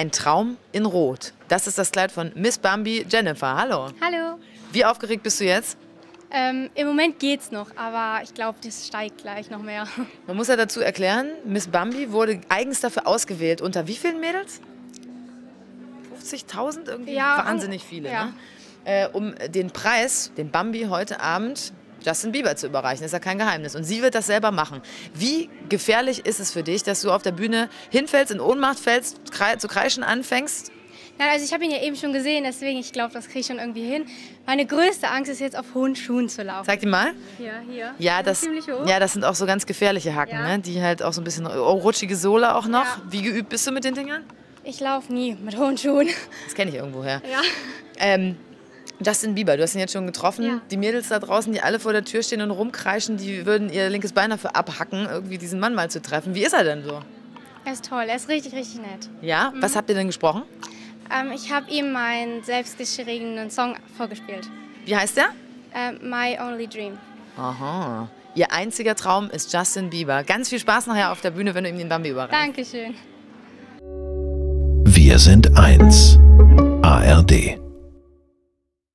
Ein Traum in Rot. Das ist das Kleid von Miss Bambi Jennifer. Hallo. Hallo. Wie aufgeregt bist du jetzt? Ähm, Im Moment geht's noch, aber ich glaube, das steigt gleich noch mehr. Man muss ja dazu erklären, Miss Bambi wurde eigens dafür ausgewählt. Unter wie vielen Mädels? 50.000 irgendwie? Ja, Wahnsinnig viele, ja. ne? Äh, um den Preis, den Bambi heute Abend Justin Bieber zu überreichen. Das ist ja kein Geheimnis. Und sie wird das selber machen. Wie gefährlich ist es für dich, dass du auf der Bühne hinfällst, in Ohnmacht fällst, zu kreischen anfängst? Nein, also ich habe ihn ja eben schon gesehen, deswegen ich glaube, das kriege ich schon irgendwie hin. Meine größte Angst ist jetzt auf hohen Schuhen zu laufen. Zeig die mal. Hier, hier. Ja, das, ja, das sind auch so ganz gefährliche Hacken, Ja. ne? die halt auch so ein bisschen, oh, rutschige Sohle auch noch. Ja. Wie geübt bist du mit den Dingern? Ich laufe nie mit hohen Schuhen. Das kenne ich irgendwoher. Ja. Ähm, Justin Bieber, du hast ihn jetzt schon getroffen. Ja. Die Mädels da draußen, die alle vor der Tür stehen und rumkreischen, die würden ihr linkes Bein dafür abhacken, irgendwie diesen Mann mal zu treffen. Wie ist er denn so? Er ist toll, er ist richtig, richtig nett. Ja? Mhm. Was habt ihr denn gesprochen? Ähm, ich habe ihm meinen selbstgeschriebenen Song vorgespielt. Wie heißt der? Ähm, My Only Dream. Aha. Ihr einziger Traum ist Justin Bieber. Ganz viel Spaß nachher auf der Bühne, wenn du ihm den Bambi überreichst. Dankeschön. Wir sind eins. ARD.